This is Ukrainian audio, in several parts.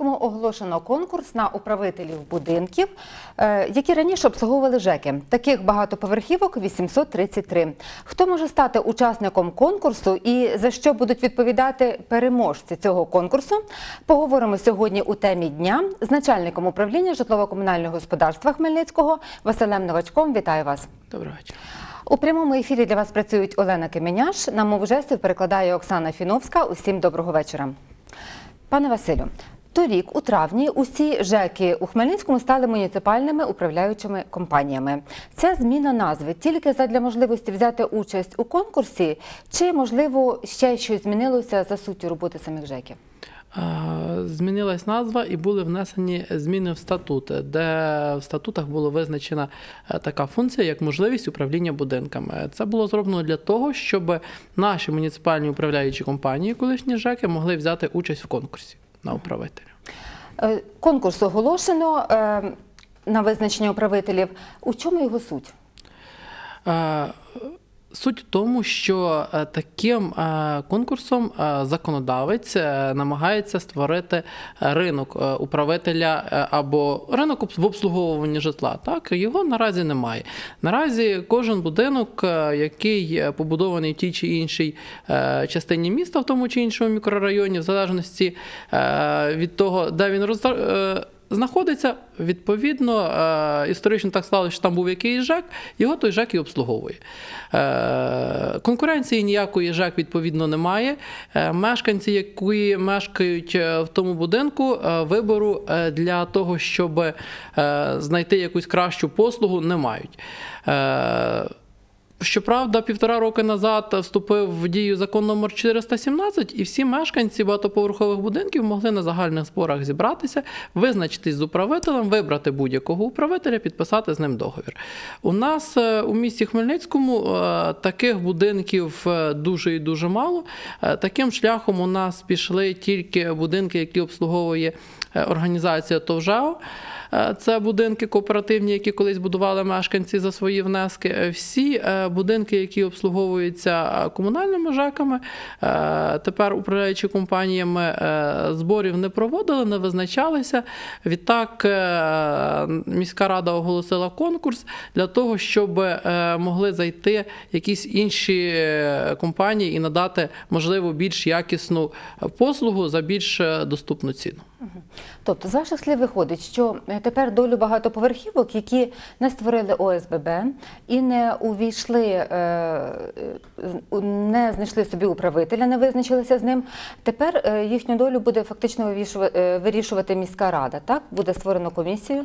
Хмельницькому оголошено конкурс на управителів будинків, е, які раніше обслуговували ЖЕКи. Таких багатоповерхівок 833. Хто може стати учасником конкурсу і за що будуть відповідати переможці цього конкурсу? Поговоримо сьогодні у темі дня з начальником управління житлово-комунального господарства Хмельницького Василем Новачком. Вітаю вас. Доброго вечора. У прямому ефірі для вас працюють Олена Кеменяш. На мову жестів перекладає Оксана Фіновська. Усім доброго вечора. Пане Василю, торік, у травні, усі ЖЕКи у Хмельницькому стали муніципальними управляючими компаніями. Ця зміна назви тільки задля можливості взяти участь у конкурсі, чи можливо ще щось змінилося за суттю роботи самих ЖЕКів? А, Змінилась назва і були внесені зміни в статути, де в статутах була визначена е, така функція, як можливість управління будинками. Це було зроблено для того, щоб наші муніципальні управляючі компанії, колишні ЖЕКи, могли взяти участь в конкурсі на управителя. Е, Конкурс оголошено е, на визначення управителів. У чому його суть? Суть в тому, що е, таким е, конкурсом е, законодавець намагається створити ринок управителя або ринок в обслуговуванні житла. Так його наразі немає. Наразі кожен будинок, який побудований в тій чи іншій частині міста, в тому чи іншому мікрорайоні, в залежності від того, де він розтар... знаходиться, відповідно, е, історично так склалося, що там був якийсь ЖЕК, його той ЖЕК і обслуговує. Е, Конкуренції ніякої ЖЕК, відповідно, немає. Е, Мешканці, які мешкають в тому будинку, вибору для того, щоб знайти якусь кращу послугу, не мають. Щоправда, півтора роки назад вступив в дію закон номер 417, і всі мешканці багатоповерхових будинків могли на загальних зборах зібратися, визначитись з управителем, вибрати будь-якого управителя, підписати з ним договір. У нас е, у місті Хмельницькому е, таких будинків е, дуже і дуже мало. Таким шляхом у нас пішли тільки будинки, які обслуговує організація ТОВЖАО. Е, Це будинки кооперативні, які колись будували мешканці за свої внески. Е, Всі е, будинки, які обслуговуються комунальними ЖЕКами, е, тепер управляючи компаніями зборів не проводили, не визначалися. Відтак міська рада оголосила конкурс для того, щоб могли зайти якісь інші компанії і надати можливо більш якісну послугу за більш доступну ціну. Тобто, з ваших слів виходить, що тепер долю багатоповерхівок, які не створили ОСББ і не увійшли, е, е, не знайшли собі управителя, не визначилися з ним. Тепер е, їхню долю буде фактично вирішувати міська рада. Так буде створено комісію.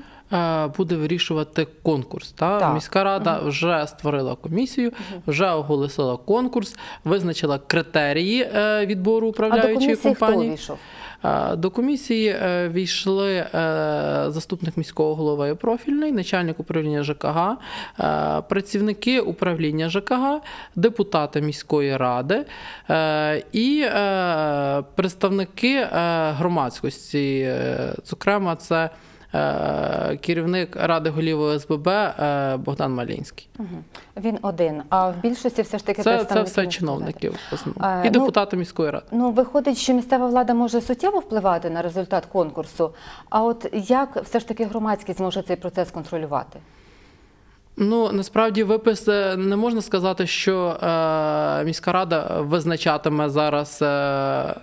Буде вирішувати конкурс. Та? Так. Міська рада вже створила комісію, вже оголосила конкурс, визначила критерії відбору А до управляючої комісії хто компанії. увійшов? Е, До комісії е, війшли е, заступник міського голови профільний, начальник управління ЖКГ, працівники управління ЖКГ, депутати міської ради і представники громадськості. Зокрема, це керівник ради голів ОСББ е, Богдан Малінський. Він один. А в більшості все ж таки Це, це все чиновники. Е, і ну, депутати міської ради. Ну, виходить, що місцева влада може суттєво впливати на результат конкурсу. А от як все ж таки громадськість зможе цей процес контролювати? Ну насправді випис е, не можна сказати, що е, міська рада визначатиме зараз е,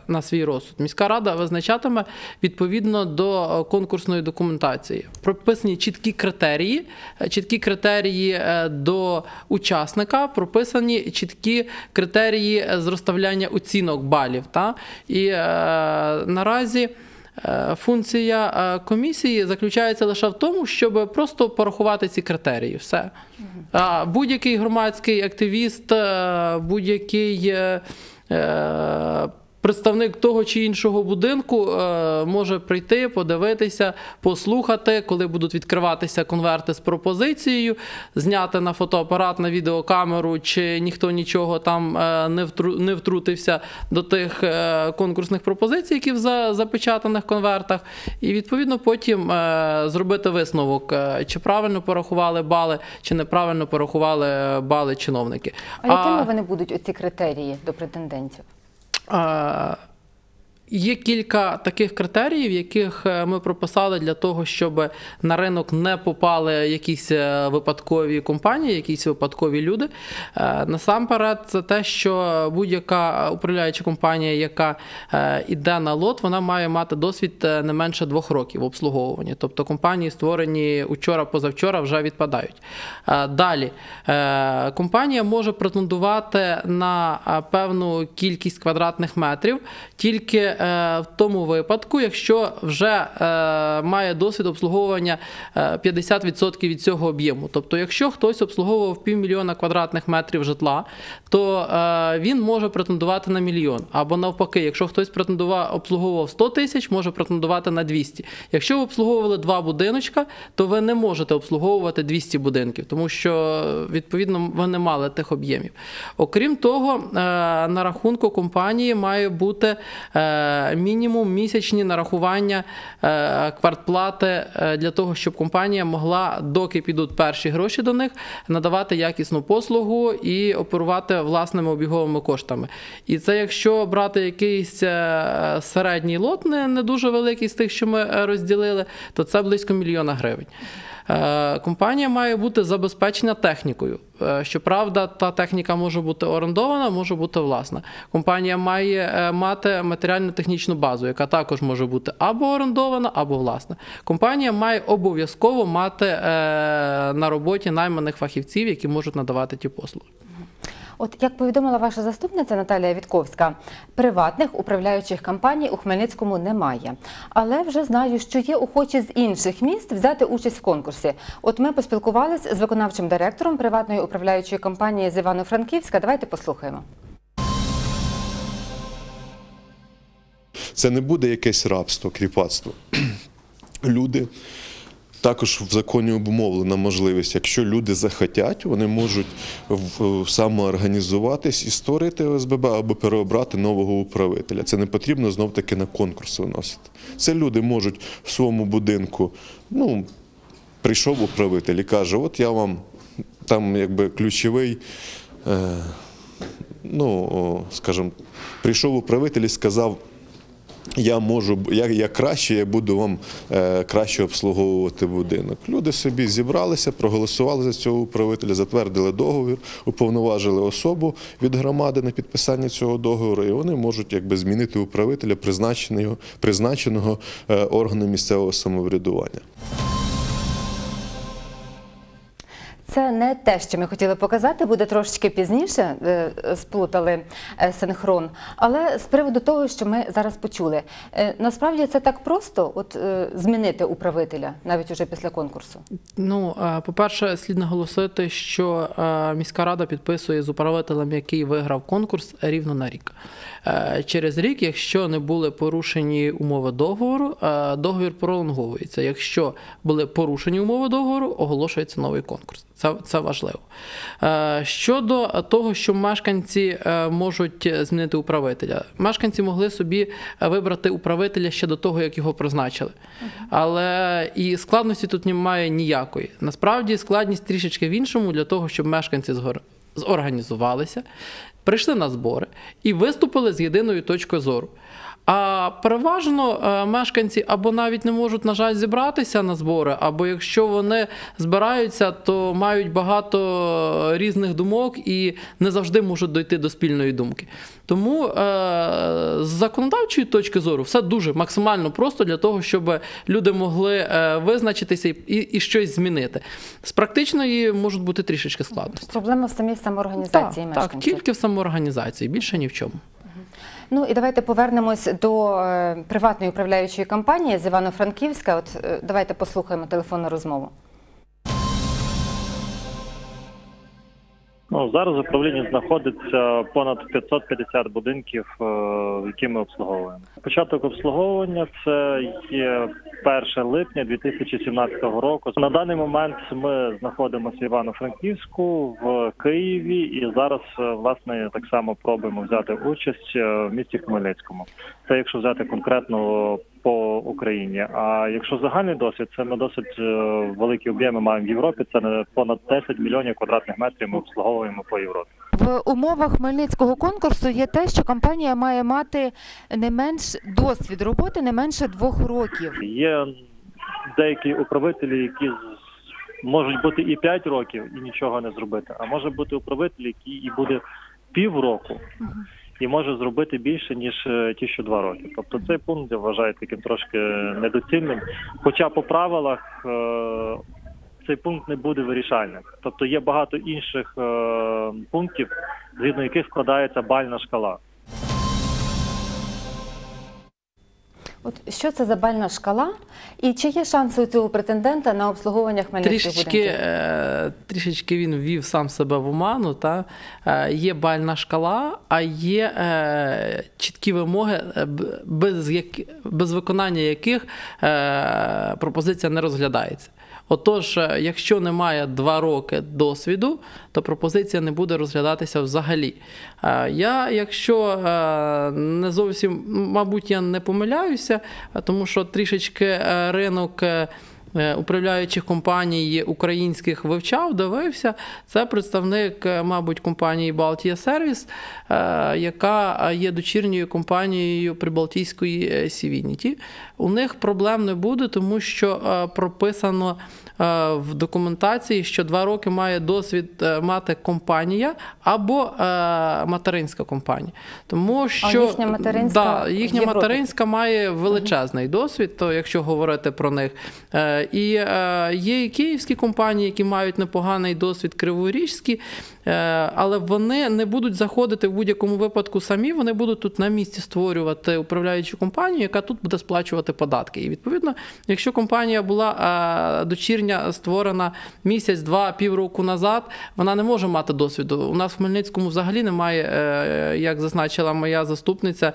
на свій розсуд. Міська рада визначатиме відповідно до конкурсної документації. Прописані чіткі критерії, е, чіткі критерії е, до учасника, прописані чіткі критерії з розставляння оцінок балів. Та? І е, наразі. Е, Функція е, комісії заключається лише в тому, щоб просто порахувати ці критерії. Все. Будь-який громадський активіст, е, будь-який представник того чи іншого будинку е, може прийти, подивитися, послухати, коли будуть відкриватися конверти з пропозицією, зняти на фотоапарат, на відеокамеру, чи ніхто нічого там е, не втру- не втрутився до тих е, конкурсних пропозицій, які в запечатаних конвертах, і відповідно потім зробити висновок, чи правильно порахували бали, чи неправильно порахували бали чиновники. А якими вони будуть оці критерії до претендентів? А, Є кілька таких критеріїв, яких е, ми прописали для того, щоб на ринок не попали якісь е, випадкові компанії, якісь випадкові люди. Е, Насамперед, це те, що будь-яка управляюча компанія, яка йде на лот, вона має мати досвід не менше двох років в обслуговуванні. Тобто компанії, створені учора, позавчора, вже відпадають. Далі компанія може претендувати на певну кількість квадратних метрів тільки в тому випадку, якщо вже е, має досвід обслуговування е, 50% від цього об'єму. Тобто, якщо хтось обслуговував півмільйона квадратних метрів житла, то е, він може претендувати на мільйон. Або навпаки, якщо хтось претендував, обслуговував 100 тисяч, може претендувати на 200. Якщо ви обслуговували два будиночка, то ви не можете обслуговувати 200 будинків, тому що відповідно ви не мали тих об'ємів. Окрім того, е, на рахунку компанії має бути е, мінімум місячні нарахування е, квартплати е, для того, щоб компанія могла, доки підуть перші гроші до них, надавати якісну послугу і оперувати власними обіговими коштами. І це якщо брати якийсь е, середній лот, не, дуже великий з тих, що ми е, розділили, то це близько мільйона гривень. Е, Компанія має бути забезпечена технікою. Е, Щоправда, та техніка може бути орендована, може бути власна. Компанія має е, мати матеріально-технічну базу, яка також може бути або орендована, або власна. Компанія має обов'язково мати на роботі найманих фахівців, які можуть надавати ті послуги. От як повідомила ваша заступниця Наталія Вітковська, приватних управляючих компаній у Хмельницькому немає. Але вже знаю, що є охочі з інших міст взяти участь в конкурсі. От ми поспілкувалися з виконавчим директором приватної управляючої компанії з Івано-Франківська. Давайте послухаємо. Це не буде якесь рабство, кріпацтво. Люди також в законі обумовлена можливість, якщо люди захотять, вони можуть самоорганізуватись і створити ОСББ або переобрати нового управителя. Це не потрібно знов таки на конкурс виносити. Це люди можуть в своєму будинку, ну, прийшов управитель і каже: от я вам там якби ключовий. Е, ну, скажімо, прийшов управитель і сказав. Я можу, я, я краще, я буду вам е, краще обслуговувати будинок. Люди собі зібралися, проголосували за цього управителя, затвердили договір, уповноважили особу від громади на підписання цього договору, і вони можуть якби змінити управителя, призначеного, призначеного е, органом місцевого самоврядування. Це не те, що ми хотіли показати, буде трошечки пізніше, е, сплутали е, синхрон. Але з приводу того, що ми зараз почули, е, насправді це так просто, от змінити управителя навіть уже після конкурсу. Ну, по-перше, слід наголосити, що міська рада підписує з управителем, який виграв конкурс, рівно на рік. Через рік, якщо не були порушені умови договору, договір пролонговується. Якщо були порушені умови договору, оголошується новий конкурс. Це, це важливо. Е, Щодо того, що мешканці е, можуть змінити управителя, мешканці могли собі е, вибрати управителя ще до того, як його призначили. Але і складності тут немає ніякої. Насправді складність трішечки в іншому для того, щоб мешканці зорганізувалися, прийшли на збори і виступили з єдиною точкою зору. А переважно е, мешканці або навіть не можуть, на жаль, зібратися на збори, або якщо вони збираються, то мають багато різних думок і не завжди можуть дойти до спільної думки. Тому е, з законодавчої точки зору все дуже максимально просто для того, щоб люди могли е, визначитися і, і, щось змінити. З практичної можуть бути трішечки складності. Проблема в самій самоорганізації Так, так, тільки в самоорганізації, більше ні в чому. Ну і давайте повернемось до е, приватної управляючої компанії з Івано-Франківська. От е, давайте послухаємо телефонну розмову. Ну, зараз в управлінні знаходиться понад 550 будинків, е, які ми обслуговуємо. Початок обслуговування це є 1 липня 2017 року. На даний момент ми знаходимося в Івано-Франківську, в Києві, і зараз е, власне так само пробуємо взяти участь е, в місті Хмельницькому. Це якщо взяти конкретно по Україні. А якщо загальний досвід, це ми досить е, великі об'єми маємо в Європі. Це понад 10 мільйонів квадратних метрів. Ми обслуговуємо по Європі. В умовах Хмельницького конкурсу є те, що компанія має мати не менш досвід роботи не менше двох років. Є деякі управителі, які можуть бути і 5 років і нічого не зробити, а може бути управитель, який і буде півроку. І може зробити більше ніж е, ті, що два роки. Тобто цей пункт я вважаю таким трошки недоцільним. Хоча по правилах е, цей пункт не буде вирішальним. Тобто є багато інших е, пунктів, згідно яких складається бальна шкала. От що це за бальна шкала, і чи є шанси у цього претендента на обслуговування хмельницьких Трішечки, будинків? е, трішечки він ввів сам себе в оману. Та? Е, є бальна шкала, а є е, чіткі вимоги, без, як, без виконання яких е, пропозиція не розглядається. Отож, е, якщо немає два роки досвіду, то пропозиція не буде розглядатися взагалі. Е, Я, якщо е, не зовсім, мабуть, я не помиляюся, тому що трішечки ринок. Е, Управляючих компаній українських вивчав, дивився. Це представник, е, мабуть, компанії Балтія Сервіс, яка є дочірньою компанією Прибалтійської е, Civinity. У них проблем не буде, тому що прописано в документації, що два роки має досвід мати компанія або материнська компанія. Тому що їхня материнська да, їхня материнська має величезний досвід, то якщо говорити про них. І е, є і київські компанії, які мають непоганий досвід, криворіжські, е, але вони не будуть заходити в будь-якому випадку самі. Вони будуть тут на місці створювати управляючу компанію, яка тут буде сплачувати податки. І відповідно, якщо компанія була е, дочірня створена місяць, два, півроку назад, вона не може мати досвіду. У нас в Хмельницькому взагалі немає, як зазначила моя заступниця,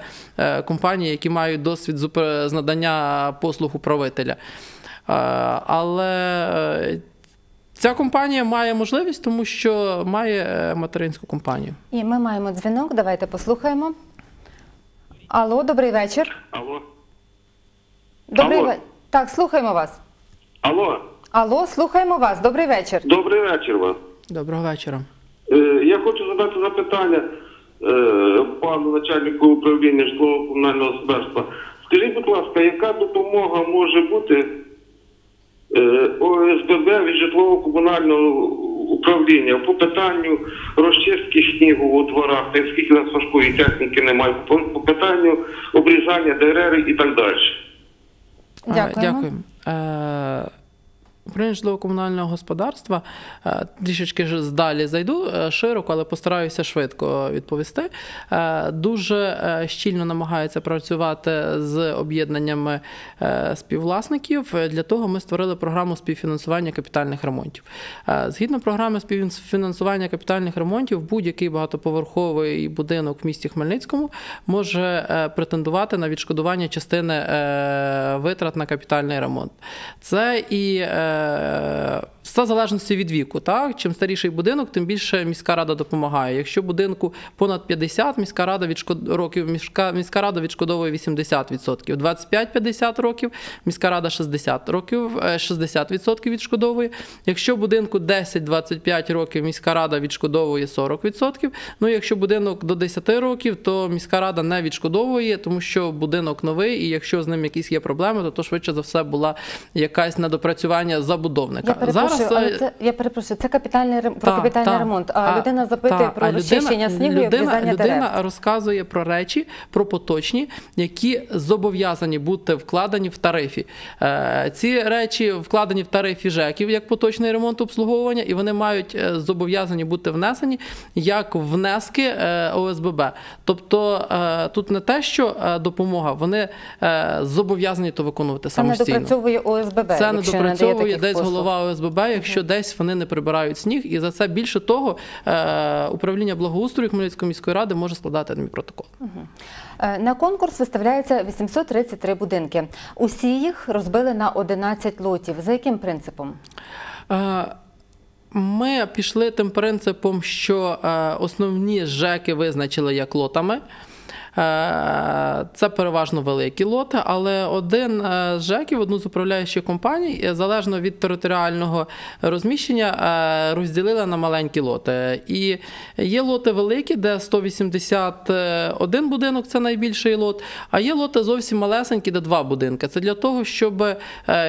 компаній, які мають досвід з надання послуг управителя. Е, Але е, ця компанія має можливість, тому що має е, материнську компанію. І ми маємо дзвінок. Давайте послухаємо. Алло, добрий вечір. Алло. Добрий Алло. ве- Так, слухаємо вас. Алло, Алло, слухаємо вас. Добрий вечір. добрий вечір вас. Доброго вечора. Е, я хочу задати запитання е, пану начальнику управління житлово-комунального господарства. Скажіть, будь ласка, яка допомога може бути ОСББ від житлово-комунального управління по питанню розчистки снігу у дворах, оскільки у нас важкої техніки немає, по, по питанню обрізання дерев і так далі. Е, Дякуємо. Дякую. Управління житлово-комунального господарства е, трішечки ж здалі зайду е, широко, але постараюся швидко відповісти. Е, Дуже щільно намагається працювати з об'єднаннями співвласників. Для того ми створили програму співфінансування капітальних ремонтів. Згідно програми співфінансування капітальних ремонтів, будь-який багатоповерховий будинок в місті Хмельницькому може претендувати на відшкодування частини витрат на капітальний ремонт. Це і все в залежності від віку. Так? Чим старіший будинок, тим більше міська рада допомагає. Якщо будинку понад 50, міська рада відшкод... років міська, міська рада відшкодовує 80%. 25-50 років міська рада 60 років, е, 60% відшкодовує. Якщо будинку 10-25 років, міська рада відшкодовує 40%. Ну, якщо будинок до 10 років, то міська рада не відшкодовує, тому що будинок новий, і якщо з ним якісь є проблеми, то, то швидше за все була якась недопрацювання забудовника. Я перепрошую, але е, це я перепрошую. Це капітальний рем- про та, капітальний та. ремонт. А, людина запитує та, про а розчищення снігу і людина, обрізання людина дерев. розказує про речі, про поточні, які зобов'язані бути вкладені в тарифі. Е, ці речі вкладені в тарифі ЖЕКів як поточний ремонт обслуговування, і вони мають е, зобов'язані бути внесені як внески ОСББ. Тобто тут не те, що допомога, вони зобов'язані то виконувати Це не допрацьовує ОСББ. Це не допрацьовує десь послуг. голова ОСББ, якщо десь вони не прибирають сніг, і за це більше того, е, управління благоустрою Хмельницької міської ради може складати адмінпротокол. Е, На конкурс виставляється 833 будинки. Усі їх розбили на 11 лотів. За яким принципом? Е, Ми пішли тим принципом, що основні ЖЕКи визначили як лотами. Е, Це переважно великі лоти, але один е, з ЖЕКів, одну з управляючих компаній, е, залежно від територіального розміщення, розділила на маленькі лоти. І є лоти великі, де 181 будинок це найбільший лот, а є лоти зовсім малесенькі, де два будинки. Це для того, щоб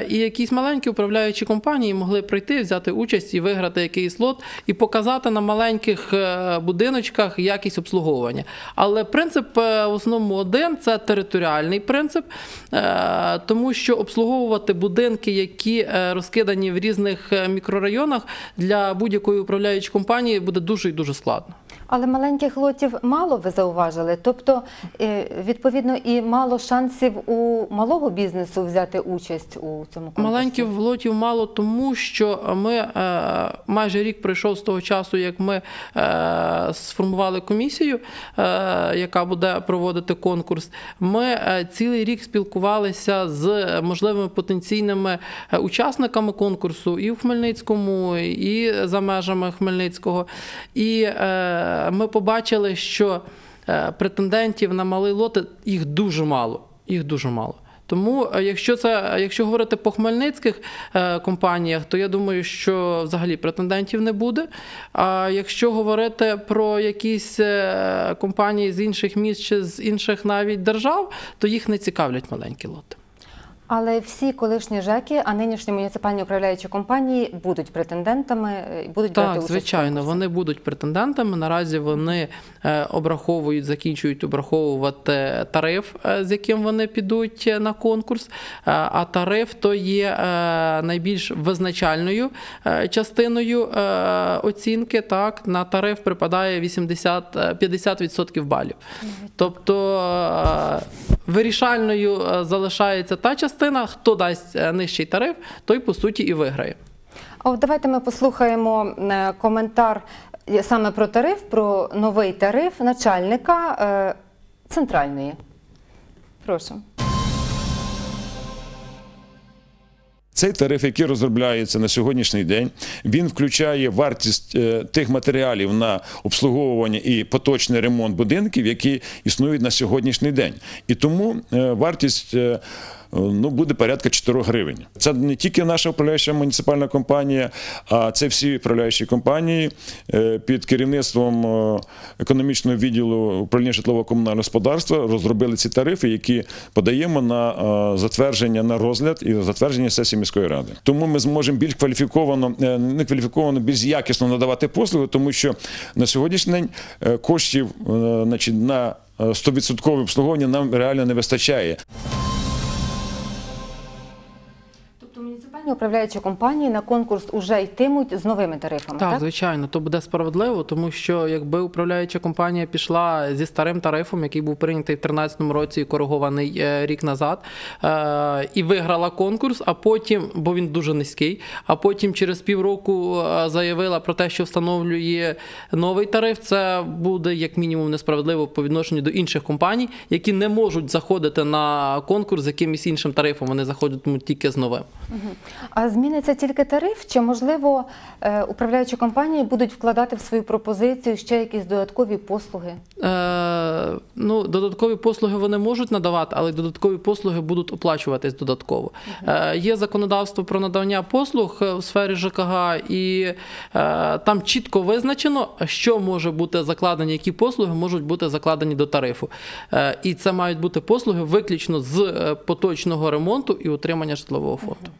і якісь маленькі управляючі компанії могли прийти, взяти участь і виграти якийсь лот, і показати на маленьких будиночках якість обслуговування. Але принцип в основному один це територіальний принцип, е, тому що обслуговувати будинки, які е, розкидані в різних е, мікрорайонах, для будь-якої управляючої компанії буде дуже і дуже складно. Але маленьких лотів мало ви зауважили. Тобто, е, відповідно, і мало шансів у малого бізнесу взяти участь у цьому конкурсі. Маленьких лотів мало, тому що ми е, майже рік пройшов з того часу, як ми е, сформували комісію, яка буде проводити конкурс. Ми цілий рік спілкувалися з можливими потенційними учасниками конкурсу і в Хмельницькому, і за межами Хмельницького. І ми побачили, що е, претендентів на малий лоти їх дуже мало. Їх дуже мало. Тому, е, якщо це, якщо говорити по хмельницьких е, компаніях, то я думаю, що взагалі претендентів не буде. А якщо говорити про якісь компанії з інших міст чи з інших навіть держав, то їх не цікавлять маленькі лоти. Але всі колишні ЖЕКи, а нинішні муніципальні управляючі компанії будуть претендентами е, і будуть брати участь. звичайно, конкурсі. вони будуть претендентами. Наразі вони е, обраховують, закінчують обраховувати тариф, е, з яким вони підуть на конкурс. А тариф то є найбільш визначальною частиною оцінки. Так, на тариф припадає 80, е, 50% балів. Тобто вирішальною залишається та частина, хто дасть е, нижчий тариф, той по суті і виграє. А от давайте ми послухаємо е, коментар е, саме про тариф, про новий тариф начальника е, центральної. Прошу. Цей тариф, який розробляється на сьогоднішній день, він включає вартість тих матеріалів на обслуговування і поточний ремонт будинків, які існують на сьогоднішній день. І тому вартість. Е, Ну, буде порядка 4 гривень. Це не тільки наша управляюча муніципальна компанія, а це всі управляючі компанії е, під керівництвом е, економічного відділу управління житлово-комунального господарства розробили ці тарифи, які подаємо на затвердження на розгляд і затвердження сесії міської ради. Тому ми зможемо більш кваліфіковано, не кваліфіковано, більш якісно надавати послуги, тому що на сьогоднішній день коштів значить, на е, 100% обслуговування нам реально не вистачає. Тобто управляючі компанії на конкурс уже йтимуть з новими тарифами, так? Так, звичайно, то буде справедливо, тому що якби управляюча компанія пішла зі старим тарифом, який був прийнятий в 2013 році і коригований е, рік назад, е, і виграла конкурс, а потім, бо він дуже низький, а потім через півроку е, заявила про те, що встановлює новий тариф, це буде як мінімум несправедливо по відношенню до інших компаній, які не можуть заходити на конкурс з якимось іншим тарифом. Вони заходитимуть тільки з новим. А зміниться тільки тариф, чи можливо е, управляючі компанії будуть вкладати в свою пропозицію ще якісь додаткові послуги? Е, ну, додаткові послуги вони можуть надавати, але додаткові послуги будуть оплачуватись додатково. Е, є законодавство про надання послуг е, в сфері ЖКГ, і е, там чітко визначено, що може бути закладені, які послуги можуть бути закладені до тарифу. Е, і це мають бути послуги виключно з е, поточного ремонту і утримання житлового фонду.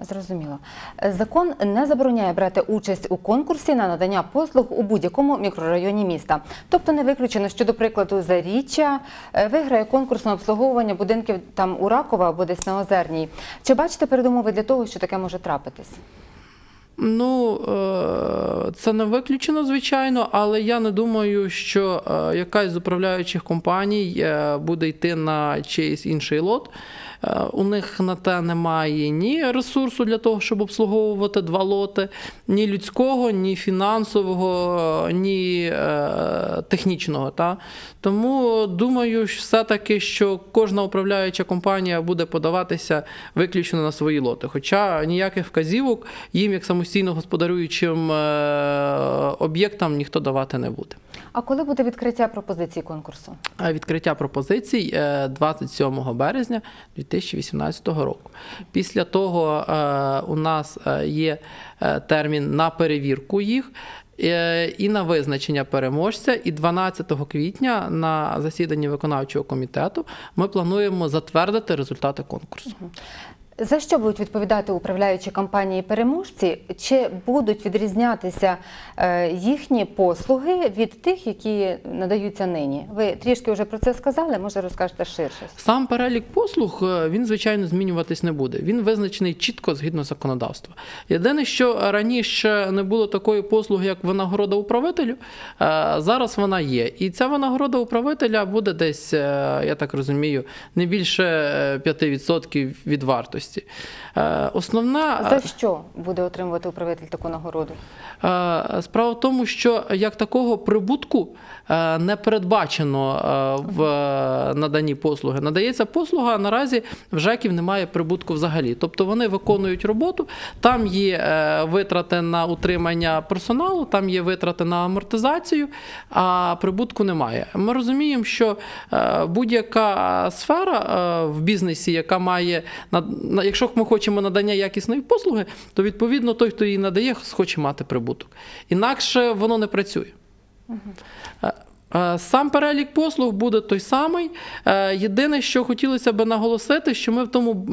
Зрозуміло. Е, Закон не забороняє брати участь у конкурсі на надання послуг у будь-якому мікрорайоні міста. Тобто не виключено, що, до прикладу, Заріччя е, виграє конкурс на обслуговування будинків там у Ракова або десь на Озерній. Чи бачите передумови для того, що таке може трапитись? Ну, е, це не виключено, звичайно, але я не думаю, що якась з управляючих компаній буде йти на чийсь інший лот. Е, У них на те немає ні ресурсу для того, щоб обслуговувати два лоти, ні людського, ні фінансового, ні е, технічного. Та? Тому думаю, що все-таки, що кожна управляюча компанія буде подаватися виключно на свої лоти. Хоча ніяких вказівок їм, як самостійно господарюючим е, об'єктам, ніхто давати не буде. А коли буде відкриття пропозицій конкурсу? Відкриття пропозицій е, 27 березня 2018 року. Після того е, у нас е, є е, термін на перевірку їх. І на визначення переможця, і 12 квітня на засіданні виконавчого комітету ми плануємо затвердити результати конкурсу. За що будуть відповідати управляючі компанії переможці? Чи будуть відрізнятися е, їхні послуги від тих, які надаються нині? Ви трішки вже про це сказали, може розкажете ширше. Сам перелік послуг е, він звичайно змінюватись не буде. Він визначений чітко згідно законодавства. Єдине, що раніше не було такої послуги, як винагорода управителю, е, зараз вона є. І ця винагорода управителя буде десь, я так розумію, не більше е, 5% від вартості. Е, Основна За що буде отримувати управитель таку нагороду? Е, Справа в тому, що як такого прибутку не передбачено е, в е, наданні послуги. Надається послуга, а наразі в ЖЕКів немає прибутку взагалі. Тобто вони виконують роботу, там є е, витрати на утримання персоналу, там є витрати на амортизацію, а прибутку немає. Ми розуміємо, що е, будь-яка сфера е, в бізнесі, яка має якщо ми хочемо надання якісної послуги, то відповідно той, хто її надає, хоче мати прибуток. Інакше воно не працює. Е, е, Сам перелік послуг буде той самий. Е, Єдине, що хотілося би наголосити, що ми в тому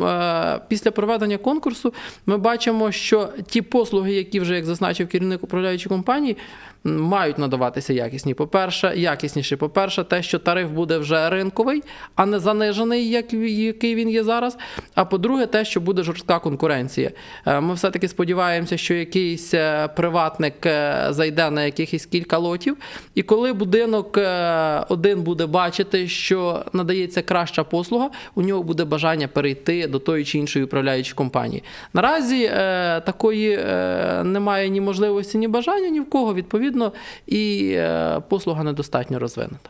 після проведення конкурсу ми бачимо, що ті послуги, які вже як зазначив керівник управляючої компанії, мають надаватися якісні. По-перше, якісніші. По-перше, те, що тариф буде вже ринковий, а не занижений, як який він є зараз. А по-друге, те, що буде жорстка конкуренція. Е, Ми все-таки сподіваємося, що якийсь е, приватник е, зайде на якихось кілька лотів, і коли будинок один буде бачити, що надається краща послуга, у нього буде бажання перейти до тої чи іншої управляючої компанії. Наразі такої немає ні можливості, ні бажання ні в кого. Відповідно, і е, послуга недостатньо розвинута.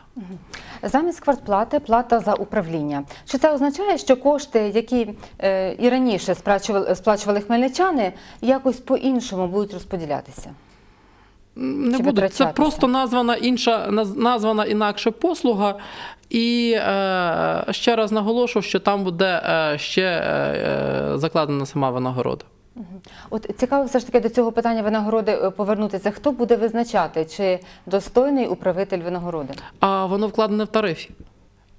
Замість квартплати плата за управління. Чи це означає, що кошти, які е, і раніше сплачували, хмельничани, якось по-іншому будуть розподілятися? Не буде. Це просто названа інша названа інакше послуга. І е, ще раз наголошую, що там буде е, ще е, закладена сама винагорода. От цікаво все ж таки до цього питання винагороди е, повернутися. Хто буде визначати, чи достойний управитель винагороди? А воно вкладене в тарифі.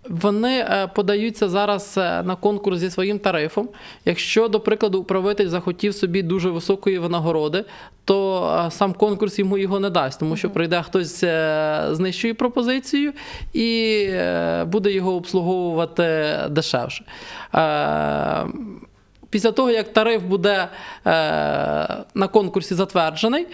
Вони е, подаються зараз е, на конкурс зі своїм тарифом. Якщо, до прикладу, управитель захотів собі дуже високої винагороди, то сам конкурс йому його не дасть, тому що прийде хтось з нижчою пропозицією і буде його обслуговувати дешевше. Після того, як тариф буде е, на конкурсі затверджений,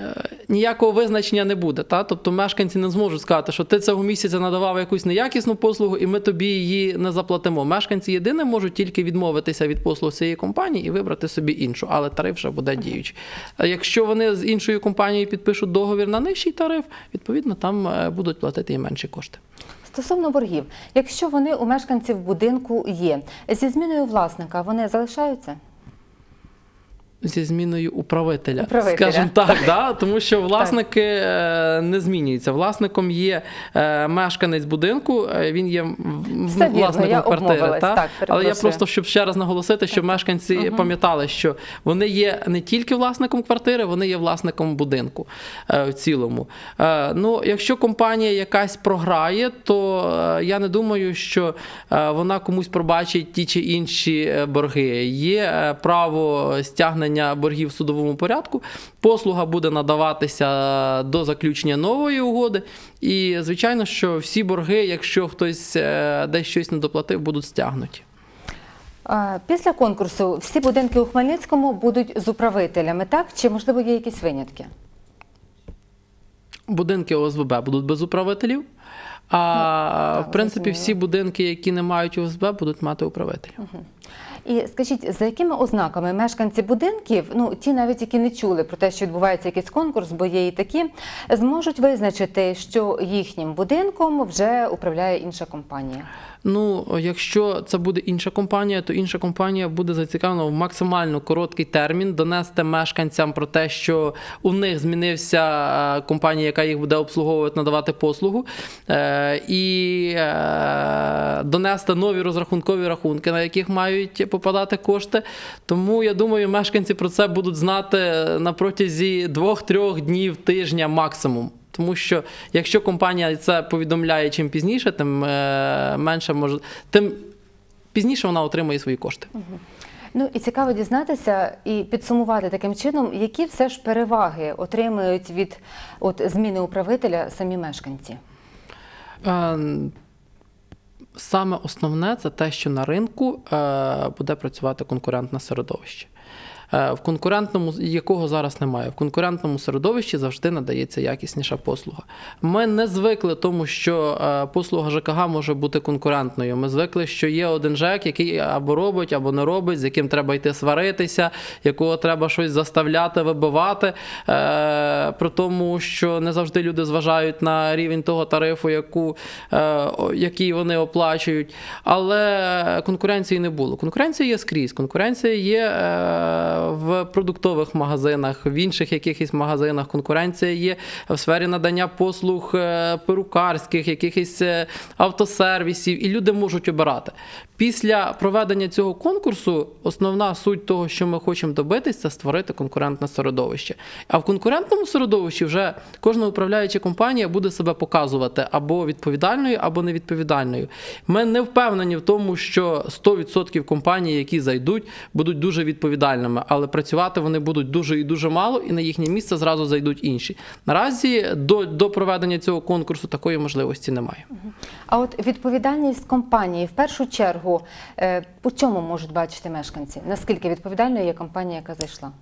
е, ніякого визначення не буде. Та? Тобто мешканці не зможуть сказати, що ти цього місяця надавав якусь неякісну послугу, і ми тобі її не заплатимо. Мешканці єдине можуть тільки відмовитися від послуг цієї компанії і вибрати собі іншу, але тариф вже буде діючий. Якщо вони з іншою компанією підпишуть договір на нижчий тариф, відповідно там е, будуть платити і менші кошти. Стосовно боргів, якщо вони у мешканців будинку є, зі зміною власника вони залишаються? Зі зміною управителя, Управителя. скажімо так, да? тому що власники е, не змінюються. Власником є е, мешканець будинку, е, він є Все власником я квартири. та? так, Але я просто щоб ще раз наголосити, щоб мешканці пам'ятали, що вони є не тільки власником квартири, вони є власником будинку в цілому. Ну, якщо компанія якась програє, то я не думаю, що вона комусь пробачить ті чи інші борги. Є право стягнення боргів в судовому порядку. Послуга буде надаватися до заключення нової угоди. І, звичайно, що всі борги, якщо хтось е, десь щось не доплатив, будуть стягнуті. Після конкурсу всі будинки у Хмельницькому будуть з управителями, так? Чи можливо є якісь винятки? Будинки ОСББ будуть без управителів. А так, в принципі, зрозуміло. всі будинки, які не мають ОСБ, будуть мати управителя. І скажіть, за якими ознаками мешканці будинків, ну ті навіть які не чули про те, що відбувається якийсь конкурс, бо є і такі, зможуть визначити, що їхнім будинком вже управляє інша компанія. Ну, якщо це буде інша компанія, то інша компанія буде зацікавлена в максимально короткий термін донести мешканцям про те, що у них змінився е, компанія, яка їх буде обслуговувати, надавати послугу, е, і е, донести нові розрахункові рахунки, на яких мають попадати кошти. Тому я думаю, мешканці про це будуть знати на протязі двох-трьох днів тижня максимум. Тому що якщо компанія це повідомляє чим пізніше, тим е, менше може, тим пізніше вона отримує свої кошти. Ну і цікаво дізнатися і підсумувати таким чином, які все ж переваги отримують від от зміни управителя самі мешканці. Саме основне це те, що на ринку е, буде працювати конкурентне середовище. Е, В конкурентному, якого зараз немає, в конкурентному середовищі завжди надається якісніша послуга. Ми не звикли тому, що е, послуга ЖКГ може бути конкурентною. Ми звикли, що є один ЖЕК, який або робить, або не робить, з яким треба йти сваритися, якого треба щось заставляти, вибивати. Е, При тому, що не завжди люди зважають на рівень того тарифу, яку, який вони оплачують. Але конкуренції не було. Конкуренція є скрізь. Конкуренція є в продуктових магазинах, в інших якихось магазинах. Конкуренція є в сфері надання послуг е, перукарських, якихось е, автосервісів, і люди можуть обирати. Після проведення цього конкурсу основна суть того, що ми хочемо добитися, це створити конкурентне середовище. А в конкурентному середовищі вже кожна управляюча компанія буде себе показувати або відповідальною, або невідповідальною. Ми не впевнені в тому, що 100% компаній, які зайдуть, будуть дуже відповідальними, але працювати вони будуть дуже і дуже мало, і на їхнє місце зразу зайдуть інші. Наразі до, до проведення цього конкурсу такої можливості немає. А от відповідальність компанії в першу чергу е, по чому можуть бачити мешканці? Наскільки відповідальною є компанія, яка зайшла?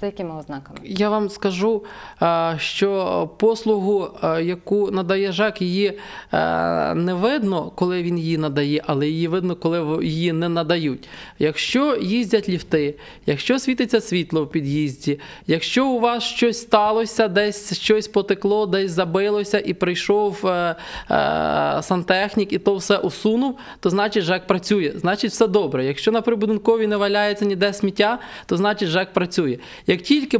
За якими ознаками? Я вам скажу, е, що послугу, е, яку надає ЖЕК, її е, не видно, коли він її надає, але її видно, коли її не надають. Якщо їздять ліфти, якщо світиться світло в під'їзді, якщо у вас щось сталося, десь щось потекло, десь забилося і прийшов сантехнік і то все усунув, то значить ЖЕК працює. Значить, все добре. Якщо на прибудинковій не валяється ніде сміття, то значить ЖЕК працює. Як тільки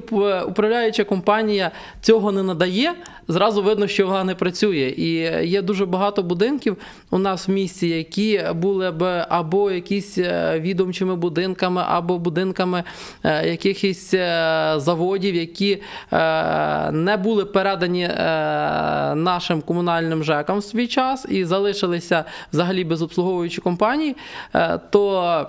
управляюча компанія цього не надає, зразу видно, що вона не працює. І є дуже багато будинків у нас в місті, які були б або якісь е, відомчими будинками, або будинками е, якихось е, заводів, які е, не були передані е, нашим комунальним ЖЕКам в свій час і залишилися взагалі без обслуговуючої компанії, е, то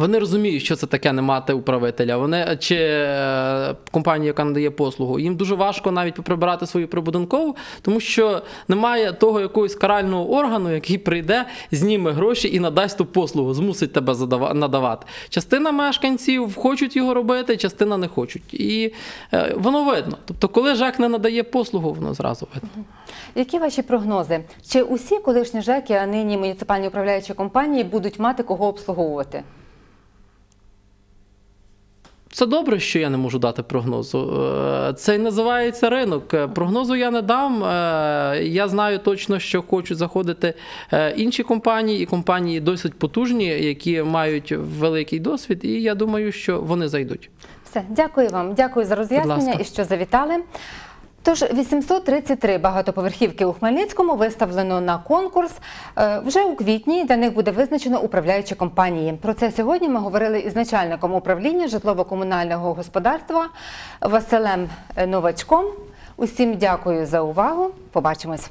вони розуміють, що це таке не мати управителя. Вони чи е, компанія, яка надає послугу. Їм дуже важко навіть поприбирати свою прибудинкову, тому що немає того якогось карального органу, який прийде, зніме гроші і надасть ту послугу, змусить тебе надавати. Частина мешканців хочуть його робити, частина не хочуть. І е, воно видно. Тобто, коли ЖЕК не надає послугу, воно зразу видно. Які ваші прогнози? Чи усі колишні ЖЕКи, а нині муніципальні управляючі компанії будуть мати кого обслуговувати? Це добре, що я не можу дати прогнозу. Е, Це і називається ринок. Е, Прогнозу я не дам. Е, Я знаю точно, що хочуть заходити інші компанії, і компанії досить потужні, які мають великий досвід, і я думаю, що вони зайдуть. Все, дякую вам. Дякую за роз'яснення і що завітали. Тож 833 багатоповерхівки у Хмельницькому виставлено на конкурс. Е, Вже у квітні для них буде визначено управляючі компанії. Про це сьогодні ми говорили із начальником управління житлово-комунального господарства Василем Новачком. Усім дякую за увагу. Побачимось.